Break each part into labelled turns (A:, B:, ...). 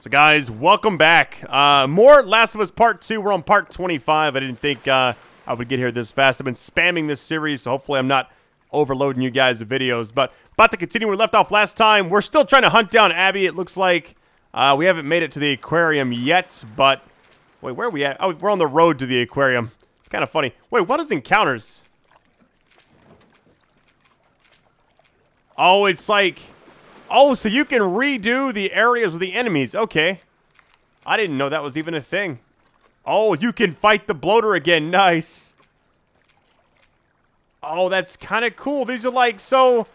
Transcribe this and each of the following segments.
A: So guys, welcome back. Uh, more Last of Us Part 2. We're on Part 25. I didn't think uh, I would get here this fast. I've been spamming this series, so hopefully I'm not overloading you guys with videos. But about to continue where we left off last time. We're still trying to hunt down Abby. It looks like uh, we haven't made it to the aquarium yet, but... Wait, where are we at? Oh, we're on the road to the aquarium. It's kind of funny. Wait, what is encounters? Oh, it's like... Oh, so you can redo the areas with the enemies. Okay. I didn't know that was even a thing. Oh, you can fight the bloater again. Nice. Oh, that's kind of cool. These are like, so...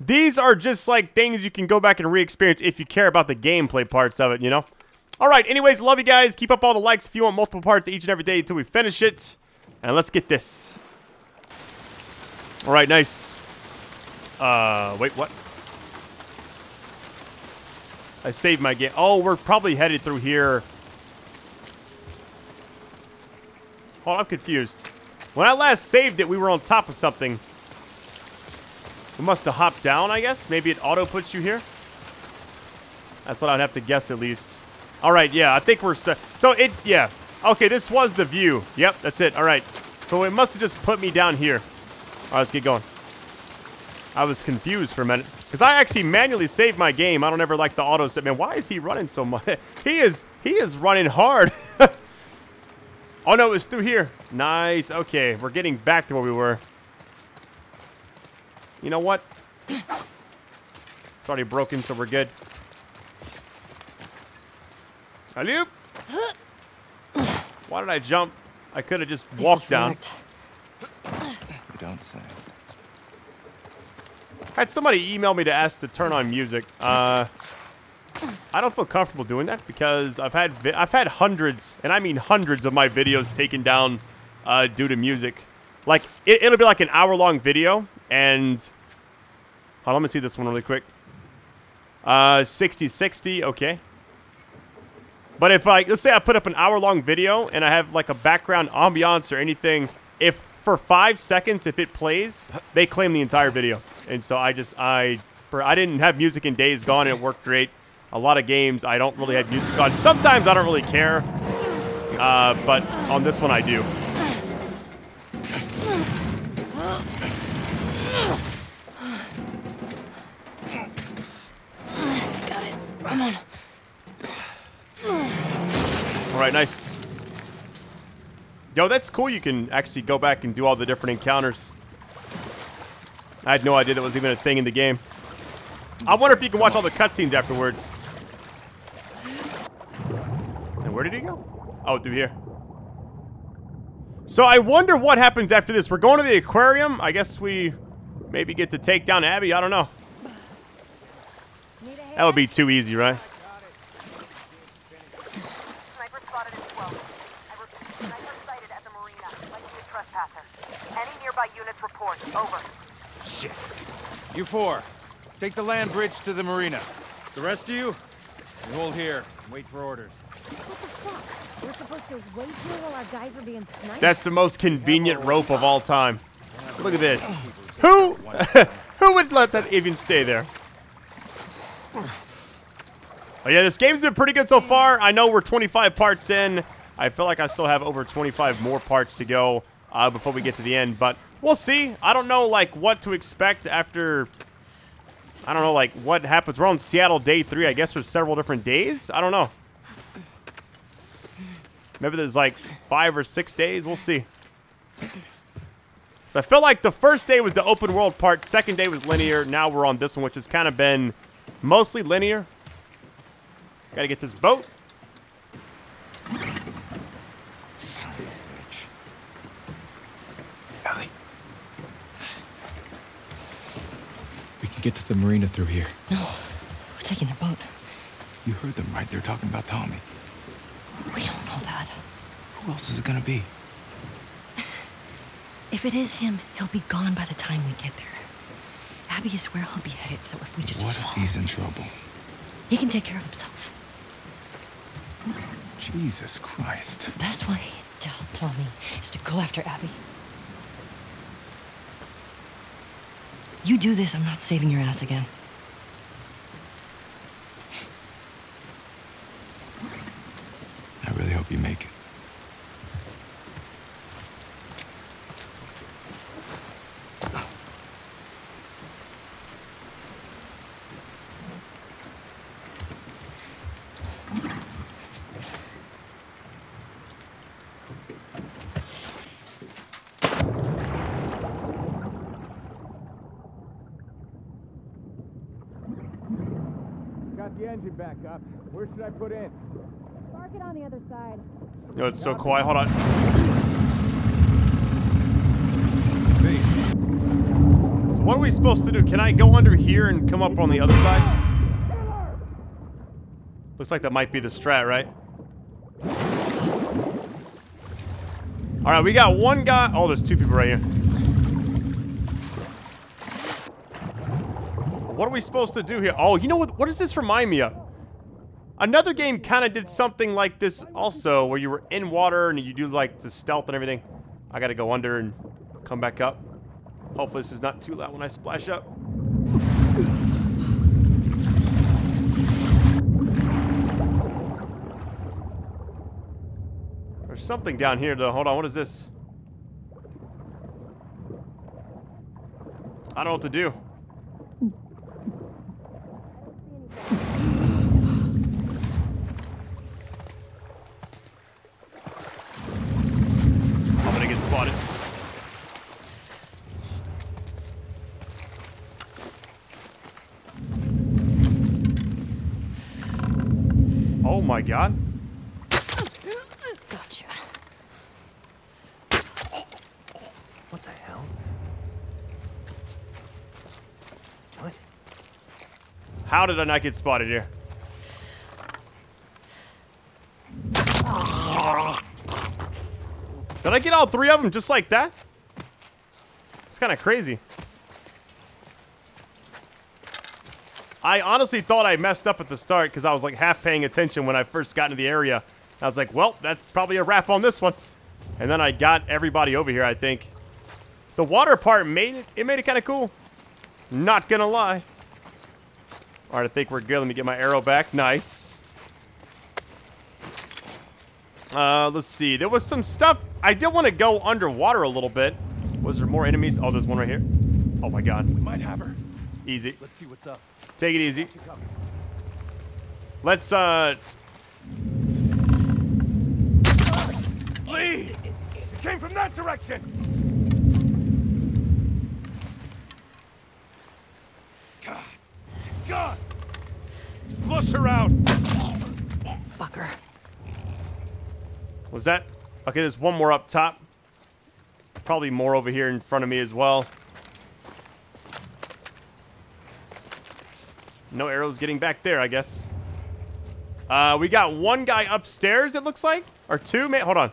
A: These are just like things you can go back and re-experience if you care about the gameplay parts of it, you know? Alright, anyways, love you guys. Keep up all the likes if you want multiple parts each and every day until we finish it. And let's get this. Alright, nice. Uh, wait, what? I saved my game. Oh, we're probably headed through here. Hold on, I'm confused. When I last saved it, we were on top of something. We must have hopped down, I guess. Maybe it auto puts you here. That's what I'd have to guess at least. All right, yeah, I think we're... So, so it, yeah. Okay, this was the view. Yep, that's it. All right. So it must have just put me down here. All right, let's get going. I was confused for a minute. Because I actually manually saved my game. I don't ever like the auto set. Man, why is he running so much? he is, he is running hard. oh, no, it's through here. Nice. Okay, we're getting back to where we were. You know what? It's already broken, so we're good. Alley Why did I jump? I could have just walked down.
B: You don't say.
A: Had somebody email me to ask to turn on music. Uh, I don't feel comfortable doing that because I've had I've had hundreds, and I mean hundreds of my videos taken down uh, due to music. Like it, will be like an hour long video, and hold on, let me see this one really quick. Uh, 60 60, okay. But if I, let's say I put up an hour long video and I have like a background ambiance or anything, if for five seconds if it plays, they claim the entire video. And so I just I for I didn't have music in Days Gone. And it worked great. A lot of games I don't really have music on. Sometimes I don't really care, uh, but on this one I do.
C: Got it. Come on.
A: All right, nice. Yo, that's cool. You can actually go back and do all the different encounters. I had no idea that was even a thing in the game. I wonder if you can watch all the cutscenes afterwards. And where did he go? Oh, through here. So I wonder what happens after this. We're going to the aquarium. I guess we maybe get to take down Abby. I don't know. That would be too easy, right?
D: Units report. Over.
B: Shit. You four, take the land bridge to the marina. The rest of you, you hold here and wait for orders.
C: What the fuck? We're supposed to wait here while our guys are being sniped?
A: That's the most convenient rope of all time. Look at this. Who? Who would let that even stay there? Oh yeah, this game's been pretty good so far. I know we're 25 parts in. I feel like I still have over 25 more parts to go uh, before we get to the end, but we'll see. I don't know, like, what to expect after... I don't know, like, what happens. We're on Seattle day three. I guess there's several different days. I don't know. Maybe there's, like, five or six days. We'll see. So I feel like the first day was the open world part. Second day was linear. Now we're on this one, which has kind of been mostly linear. Got to get this boat.
B: Get to the marina through here.
C: No, we're taking a boat.
B: You heard them, right? They're talking about Tommy.
C: We don't know that.
B: Who else is it gonna be?
C: If it is him, he'll be gone by the time we get there. Abby is where he'll be headed, so if we just
B: What if he's in trouble?
C: He can take care of himself.
B: Jesus Christ.
C: The best way to help Tommy is to go after Abby. You do this, I'm not saving your ass again.
E: I really hope you make it.
B: Where should I put in?
F: Park it on the other side.
A: Yo, it's so quiet. Hold on.
B: V.
A: So what are we supposed to do? Can I go under here and come up on the other side? Looks like that might be the strat, right? All right, we got one guy. Oh, there's two people right here. What are we supposed to do here? Oh, you know what? What does this remind me of? Another game kind of did something like this also, where you were in water and you do like the stealth and everything. I got to go under and come back up. Hopefully this is not too loud when I splash up. There's something down here though. Hold on, what is this? I don't know what to do. I'm gonna get spotted. Oh my god.
C: Gotcha.
G: What the hell? What?
A: How did I not get spotted here? Did I get all three of them just like that? It's kind of crazy. I honestly thought I messed up at the start because I was like half paying attention when I first got into the area. I was like, well, that's probably a wrap on this one. And then I got everybody over here, I think. The water part made it, it made it kind of cool. Not gonna lie. All right, I think we're good. Let me get my arrow back. Nice. Uh, let's see. There was some stuff. I did want to go underwater a little bit. Was there more enemies? Oh, there's one right here. Oh my god.
B: We might have her.
A: Easy.
B: Let's see what's up.
A: Take it easy. Let's, uh...
B: Lee! It came from that direction! God. She's! Flush her out!
C: Fucker.
A: Was that? Okay, there's one more up top. Probably more over here in front of me as well. No arrows getting back there, I guess. Uh, we got one guy upstairs, it looks like. Or two, man. Hold on.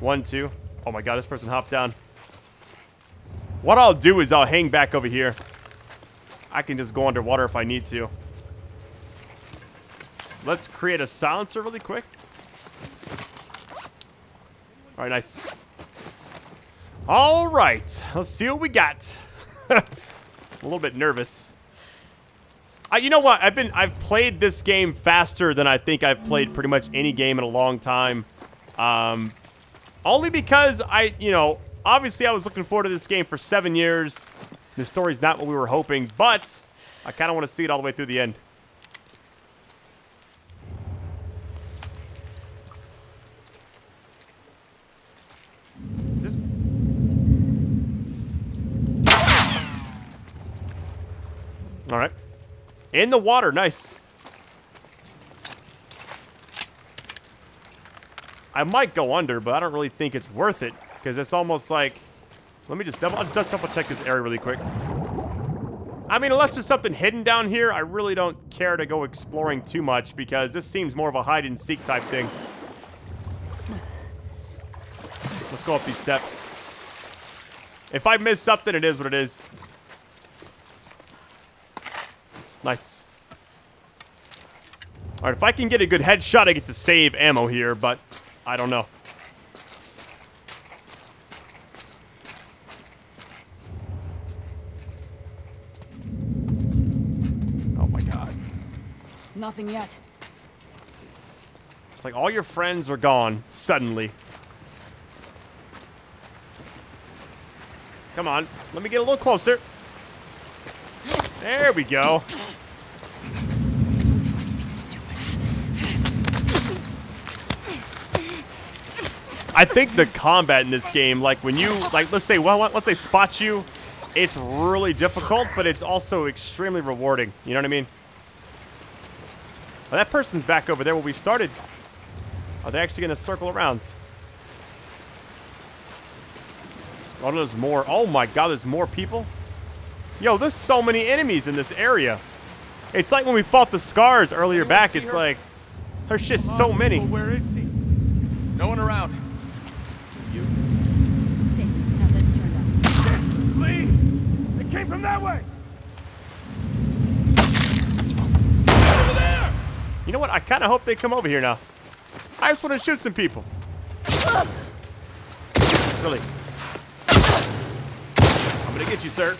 A: One, two. Oh my god, this person hopped down. What I'll do is I'll hang back over here. I can just go underwater if I need to. Let's create a silencer really quick. All right, nice. All right, let's see what we got. a little bit nervous. Uh, you know what? I've been I've played this game faster than I think I've played pretty much any game in a long time. Um, only because I, you know, obviously I was looking forward to this game for seven years. The story's not what we were hoping, but I kind of want to see it all the way through the end. Is this? All right. In the water, nice. I might go under, but I don't really think it's worth it because it's almost like. Let me just double, just double check this area really quick. I mean, unless there's something hidden down here, I really don't care to go exploring too much because this seems more of a hide and seek type thing. Let's go up these steps. If I miss something, it is what it is. Nice. Alright, if I can get a good headshot, I get to save ammo here, but I don't know. Oh my god.
F: Nothing yet.
A: It's like all your friends are gone suddenly. Come on, let me get a little closer. There we go. I think the combat in this game, like when you, like let's say, well, let's say spot you, it's really difficult, but it's also extremely rewarding. You know what I mean? Well, that person's back over there where we started. Are they actually going to circle around? Oh, there's more. Oh my god, there's more people? Yo, there's so many enemies in this area. It's like when we fought the Scars earlier back. It's like, there's just so many.
B: Where is he? No one around. You.
F: Safe. Now let's turn up.
B: Lee! They came from that way! Over there!
A: You know what? I kind of hope they come over here now. I just want to shoot some people. Really. I'm going to get you, sir.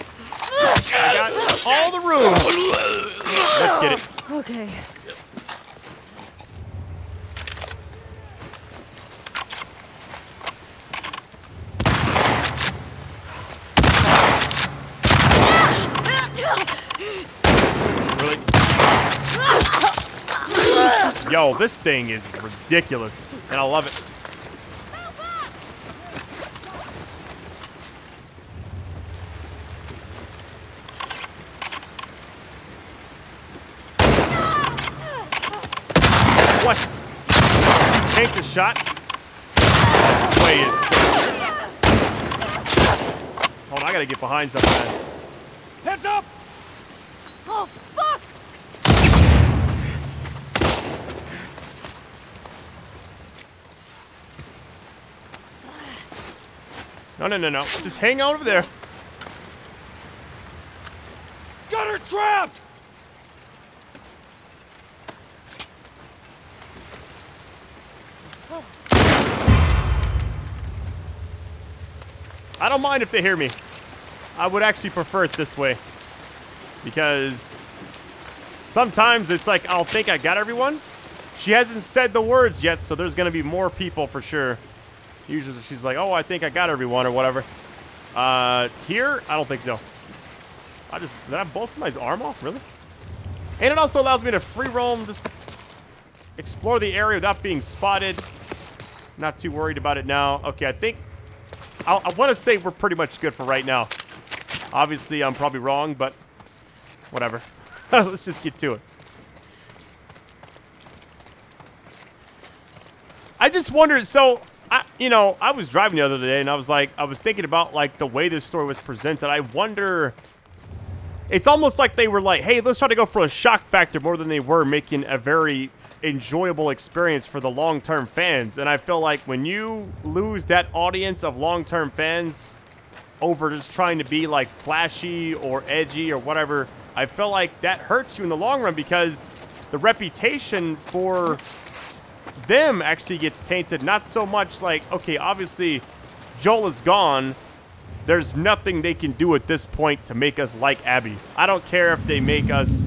A: I got all the room. Let's get it.
F: Okay.
A: Really? Yo, this thing is ridiculous, and I love it. What? Take the shot. This way is. Hold on, I gotta get behind something. man.
B: Heads up!
F: Oh, fuck!
A: No, no, no, no. Just hang out over there.
B: Got her trapped!
A: I don't mind if they hear me. I would actually prefer it this way. Because sometimes it's like, I'll think I got everyone. She hasn't said the words yet, so there's going to be more people for sure. Usually she's like, oh, I think I got everyone or whatever. Uh, here, I don't think so. I just, did I blow somebody's arm off? Really? And it also allows me to free roam, just explore the area without being spotted. Not too worried about it now. Okay, I think I'll, I want to say we're pretty much good for right now. Obviously, I'm probably wrong, but whatever. Let's just get to it. I just wondered, so, I, you know, I was driving the other day, and I was like, I was thinking about, like, the way this story was presented. I wonder... It's almost like they were like, hey, let's try to go for a shock factor more than they were making a very enjoyable experience for the long-term fans. And I feel like when you lose that audience of long-term fans over just trying to be like flashy or edgy or whatever, I feel like that hurts you in the long run because the reputation for them actually gets tainted. Not so much like, okay, obviously Joel is gone. There's nothing they can do at this point to make us like Abby. I don't care if they make us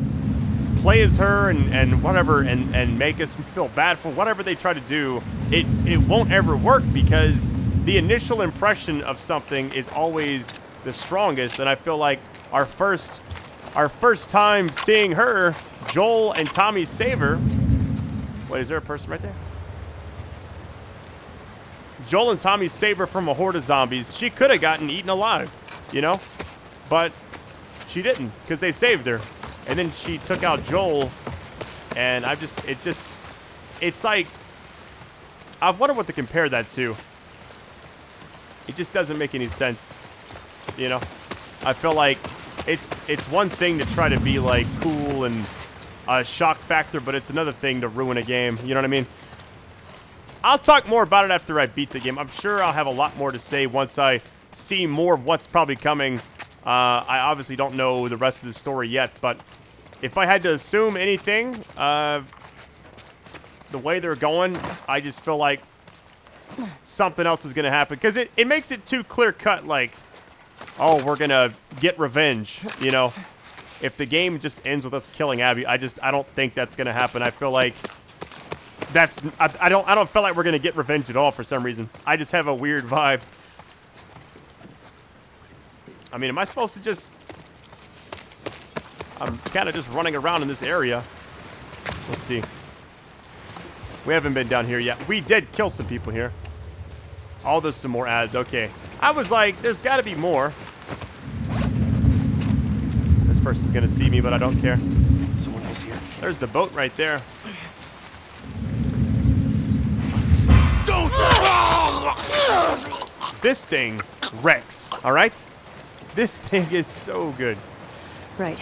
A: play as her and, and whatever and, and make us feel bad for whatever they try to do, it, it won't ever work because the initial impression of something is always the strongest. And I feel like our first our first time seeing her, Joel and Tommy save her. Wait, is there a person right there? Joel and Tommy save her from a horde of zombies. She could have gotten eaten alive, you know? But she didn't because they saved her. And then she took out Joel. And I've just, it just, it's like, I wonder what to compare that to. It just doesn't make any sense, you know? I feel like it's it's one thing to try to be like cool and a shock factor, but it's another thing to ruin a game. You know what I mean? I'll talk more about it after I beat the game. I'm sure I'll have a lot more to say once I see more of what's probably coming. Uh, I obviously don't know the rest of the story yet, but if I had to assume anything, uh, the way they're going, I just feel like something else is going to happen. Because it, it makes it too clear-cut, like, oh, we're going to get revenge, you know? If the game just ends with us killing Abby, I just, I don't think that's going to happen. I feel like that's I, I don't I don't feel like we're gonna get revenge at all for some reason. I just have a weird vibe. I mean, am I supposed to just? I'm kind of just running around in this area. Let's see. We haven't been down here yet. We did kill some people here. Oh, there's some more ads. Okay. I was like, there's got to be more. This person's going to see me, but I don't care.
G: Someone else here.
A: There's the boat right there. This thing wrecks, all right? This thing is so good.
C: Right.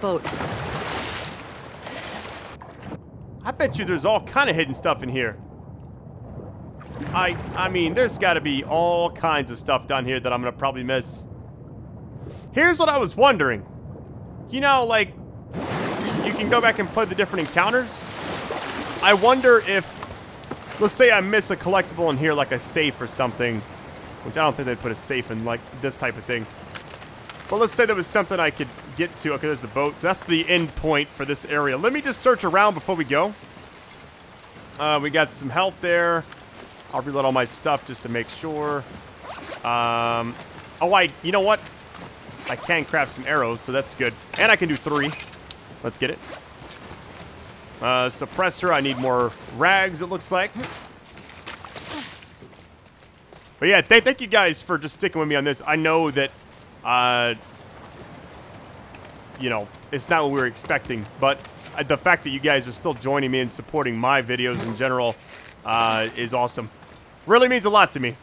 C: Boat.
A: I bet you there's all kind of hidden stuff in here. I I mean, there's got to be all kinds of stuff down here that I'm going to probably miss. Here's what I was wondering. You know, like, you can go back and play the different encounters. I wonder if, let's say I miss a collectible in here, like a safe or something, which I don't think they'd put a safe in, like, this type of thing. But let's say there was something I could get to. Okay, there's the boat. So that's the end point for this area. Let me just search around before we go. Uh, we got some health there. I'll reload all my stuff just to make sure. Um, oh, I, you know what? I can craft some arrows, so that's good. And I can do three. Let's get it. Uh, suppressor, I need more rags, it looks like. But yeah, th thank you guys for just sticking with me on this. I know that, uh, you know, it's not what we were expecting, but uh, the fact that you guys are still joining me and supporting my videos in general uh, is awesome. Really means a lot to me.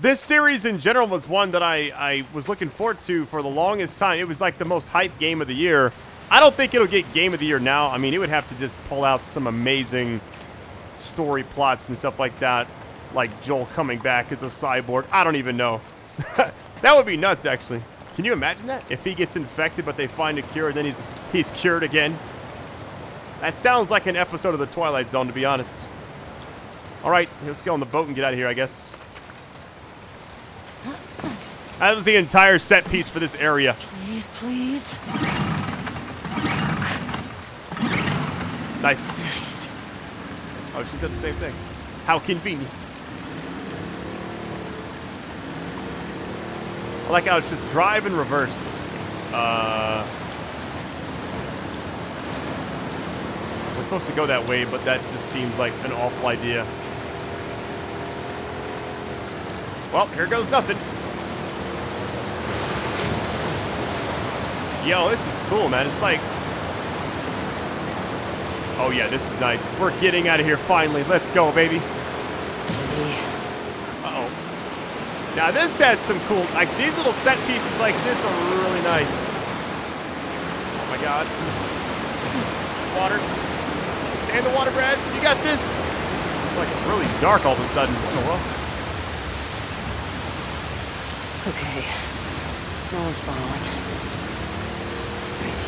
A: This series in general was one that I, I was looking forward to for the longest time. It was like the most hyped game of the year. I don't think it'll get game of the year now. I mean, it would have to just pull out some amazing story plots and stuff like that. Like Joel coming back as a cyborg. I don't even know. that would be nuts, actually. Can you imagine that? If he gets infected, but they find a cure, and then he's he's cured again. That sounds like an episode of The Twilight Zone, to be honest. All right, let's get on the boat and get out of here, I guess. That was the entire set piece for this area.
C: Please, please.
A: Nice.
C: Nice.
A: Oh, she said the same thing. How convenient. Like how it's just drive in reverse. Uh, we're supposed to go that way, but that just seems like an awful idea. Well, here goes nothing. Yo, this is cool, man. It's like... Oh, yeah, this is nice. We're getting out of here finally. Let's go, baby. Now, this has some cool... Like, these little set pieces like this are really nice. Oh, my God. Water. Stay in the water, Brad. You got this. It's like really dark all of a sudden. What in the world?
C: Okay. No one's following. Right.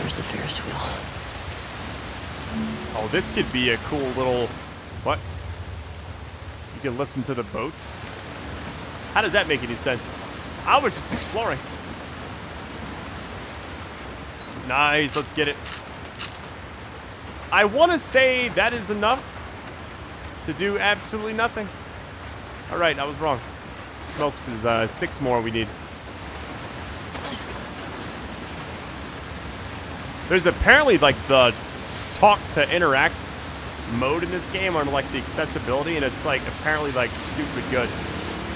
C: Where's the Ferris wheel?
A: Oh, this could be a cool little... What? You can listen to the boat? How does that make any sense? I was just exploring. Nice, let's get it. I want to say that is enough to do absolutely nothing. All right, I was wrong. Smokes is uh, six more we need. There's apparently like the talk to interact mode in this game on like the accessibility, and it's like apparently like stupid good.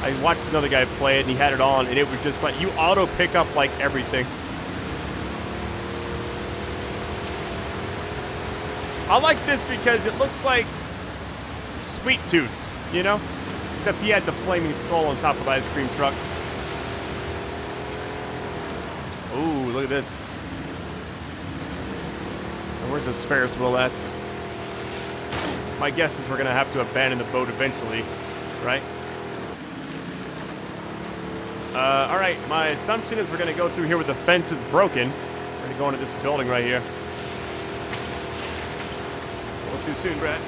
A: I watched another guy play it, and he had it on, and it was just like you auto pick up like everything. I like this because it looks like Sweet Tooth, you know? Except he had the flaming skull on top of the ice cream truck. Ooh, look at this. Where's this Ferris wheel at? My guess is we're going to have to abandon the boat eventually, right? Uh, all right, my assumption is we're going to go through here with the fence is broken. We're going to go into this building right here. A little too soon, Brad.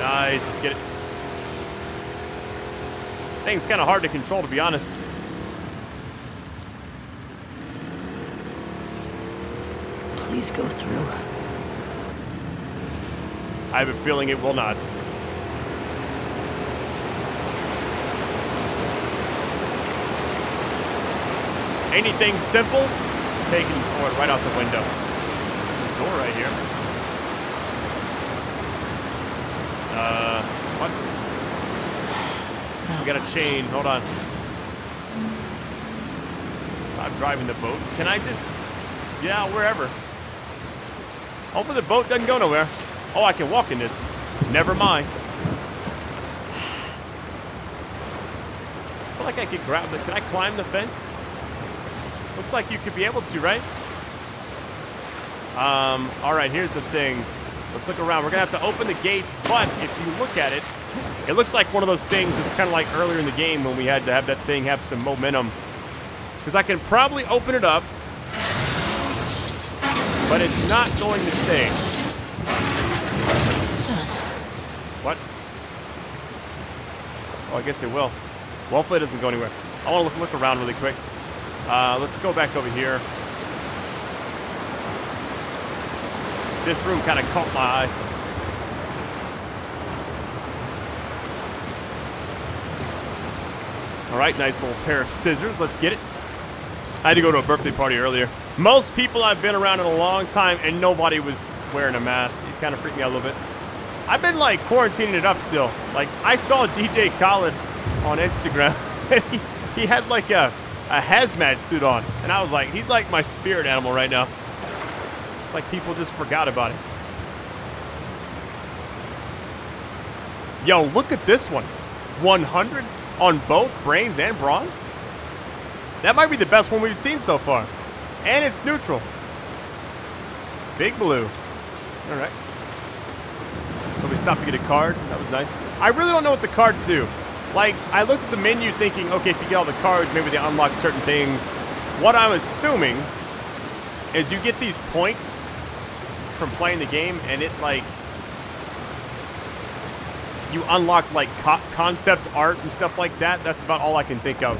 A: Nice, let's get it. Thing's kind of hard to control, to be honest.
C: Please go through.
A: I have a feeling it will not. Anything simple, taken throw it right out the window. Door right here. Uh, what? We got a chain. Hold on. Stop driving the boat. Can I just? Yeah, wherever. Hopefully the boat doesn't go nowhere. Oh, I can walk in this. Never mind. I feel like I could grab the. Can I climb the fence? Looks like you could be able to, right? Um, all right, here's the thing. Let's look around. We're going to have to open the gate, but if you look at it, it looks like one of those things that's kind of like earlier in the game when we had to have that thing have some momentum. Because I can probably open it up, but it's not going to stay. What? Oh, I guess it will. Well, hopefully it doesn't go anywhere. I want to look, look around really quick. Uh, let's go back over here. This room kind of caught my eye. All right, nice little pair of scissors. Let's get it. I had to go to a birthday party earlier. Most people I've been around in a long time, and nobody was wearing a mask. It kind of freaked me out a little bit. I've been like quarantining it up still. Like I saw DJ Khaled on Instagram, he, he had like a, a hazmat suit on, and I was like, he's like my spirit animal right now. Like people just forgot about it. Yo, look at this one. 100 on both brains and brawn. That might be the best one we've seen so far. And it's neutral. Big blue. All right. So we stopped to get a card. That was nice. I really don't know what the cards do. Like, I looked at the menu thinking, okay, if you get all the cards, maybe they unlock certain things. What I'm assuming is you get these points from playing the game, and it, like, you unlock, like, co concept art and stuff like that. That's about all I can think of.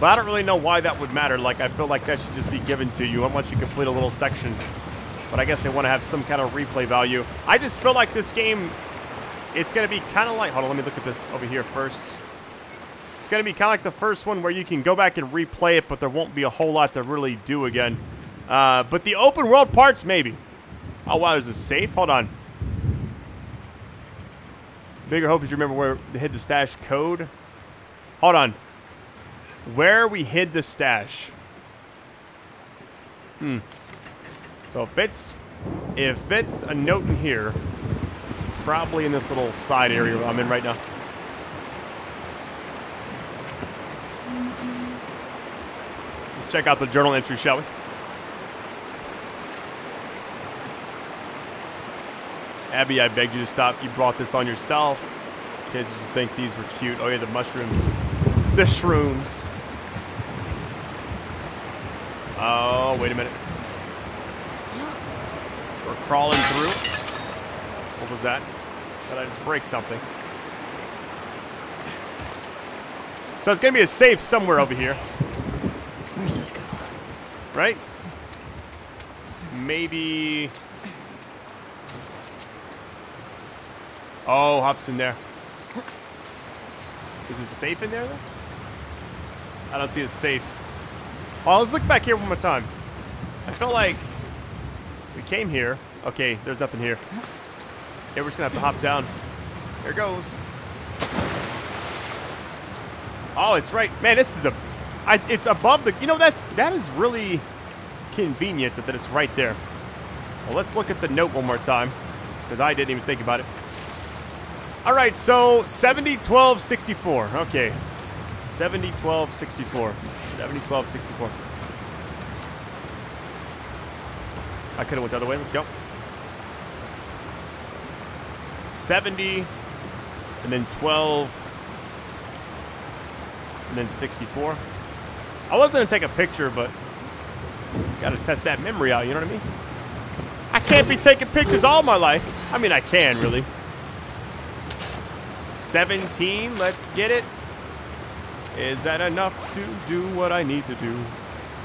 A: But I don't really know why that would matter. Like, I feel like that should just be given to you once you complete a little section. But I guess they want to have some kind of replay value. I just feel like this game, it's going to be kind of like... Hold on, let me look at this over here first. It's going to be kind of like the first one where you can go back and replay it, but there won't be a whole lot to really do again. Uh, but the open world parts, maybe. Oh, wow, there's a safe? Hold on. Bigger hope is you remember where they hid the stash code. Hold on. Where we hid the stash. Hmm. So if it's if it's a note in here, probably in this little side area I'm in right now. Let's check out the journal entry, shall we? Abby, I begged you to stop. You brought this on yourself. Kids used to think these were cute. Oh yeah, the mushrooms. The shrooms. Oh, wait a minute. We're crawling through. What was that? Did I just break something? So it's going to be a safe somewhere over here,
C: Where's this go?
A: right? Maybe... Oh, Hop's in there. Is it safe in there, though? I don't see a safe. Well, let's look back here one more time. I feel like we came here. Okay, there's nothing here. Yeah, we're just gonna have to hop down. Here goes. Oh, it's right. Man, this is a... I, it's above the... You know, that's that is really convenient that, that it's right there. Well, let's look at the note one more time. Because I didn't even think about it. All right, so 70, 12, 64. Okay. 70, 12, 64. 70, 12, 64. I could have went the other way. Let's go. 70, and then 12, and then 64. I was going to take a picture, but got to test that memory out, you know what I mean? I can't be taking pictures all my life. I mean, I can, really. 17, let's get it. Is that enough to do what I need to do?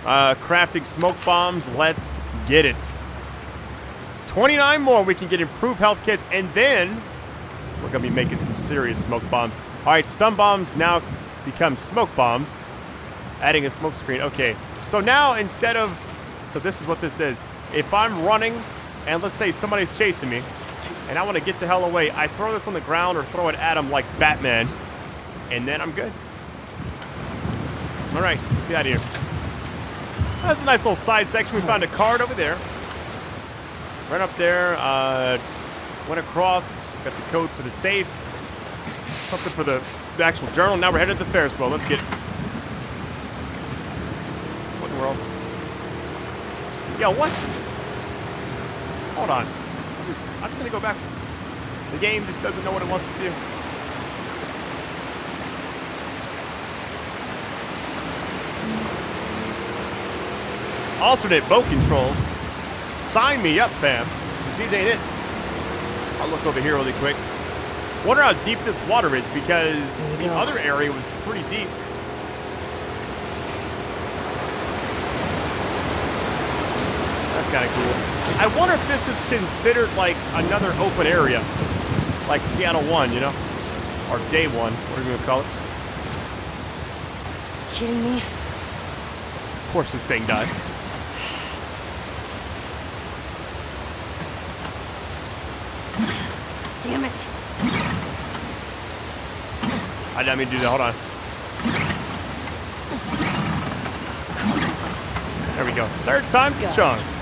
A: Uh, crafting smoke bombs, let's get it. 29 more, we can get improved health kits, and then we're gonna be making some serious smoke bombs. All right, stun bombs now become smoke bombs. Adding a smoke screen. Okay, so now instead of, so this is what this is. If I'm running, and let's say somebody's chasing me, and I want to get the hell away, I throw this on the ground or throw it at him like Batman, and then I'm good. All right, get out of here. That's a nice little side section. We found a card over there. Right up there. Uh, went across. Got the code for the safe. Something for the, the actual journal. Now we're headed to the Ferris wheel. Let's get. What in the world? Yo, what? Hold on. I'm just, I'm just gonna go backwards. The game just doesn't know what it wants to do. Alternate boat controls. Sign me up, fam. These ain't it. I'll look over here really quick. Wonder how deep this water is because the other area was pretty deep. That's kind of cool. I wonder if this is considered like another open area, like Seattle One, you know, or Day One, what are you going to call it.
C: Kidding me?
A: Of course, this thing does.
C: Damn it.
A: I didn't mean to do that. Hold on. There we go. Third time's the charm.